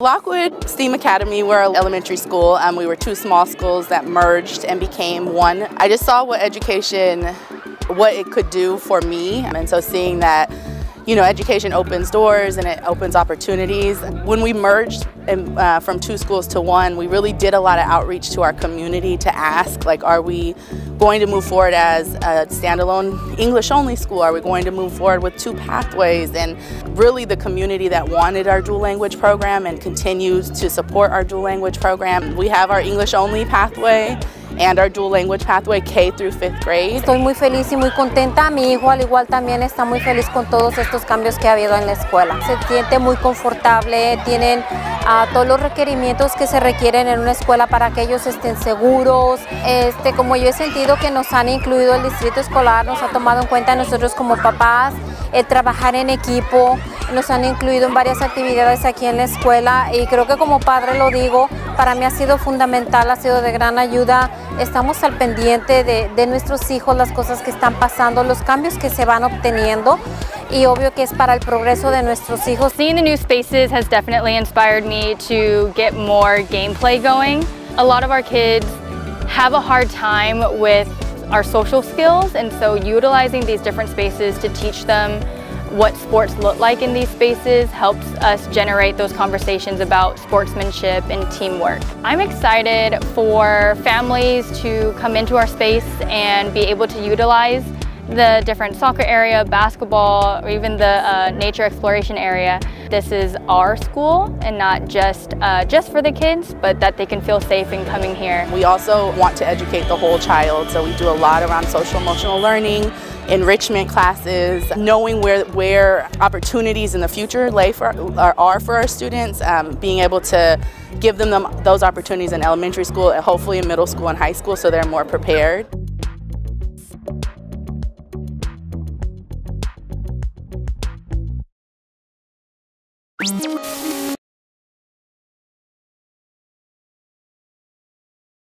Lockwood STEAM Academy, we're an elementary school. Um, we were two small schools that merged and became one. I just saw what education, what it could do for me. And so seeing that you know, education opens doors and it opens opportunities. When we merged in, uh, from two schools to one, we really did a lot of outreach to our community to ask, like, are we going to move forward as a standalone English-only school? Are we going to move forward with two pathways? And really the community that wanted our dual language program and continues to support our dual language program. We have our English-only pathway and our dual language pathway K through fifth grade. Estoy muy feliz y muy contenta. Mi hijo al igual también está muy feliz con todos estos cambios que ha habido en la escuela. Se siente muy confortable, tienen uh, todos los requerimientos que se requieren en una escuela para que ellos estén seguros. Este, como yo he sentido que nos han incluido el distrito escolar, nos ha tomado en cuenta nosotros como papás, el trabajar en equipo, nos han incluido en varias actividades aquí en la escuela y creo que como padre lo digo, para mí ha sido fundamental, ha sido de gran ayuda. Estamos al pendiente de, nuestros hijos, las cosas que están pasando, los cambios que se van obteniendo y obvio que es para el progreso de nuestros hijos. Seeing the new spaces has definitely inspired me to get more gameplay going. A lot of our kids have a hard time with our social skills and so utilizing these different spaces to teach them what sports look like in these spaces helps us generate those conversations about sportsmanship and teamwork. I'm excited for families to come into our space and be able to utilize the different soccer area, basketball, or even the uh, nature exploration area. This is our school and not just, uh, just for the kids, but that they can feel safe in coming here. We also want to educate the whole child, so we do a lot around social emotional learning, enrichment classes, knowing where, where opportunities in the future lay for, are, are for our students, um, being able to give them, those opportunities in elementary school and hopefully in middle school and high school so they're more prepared.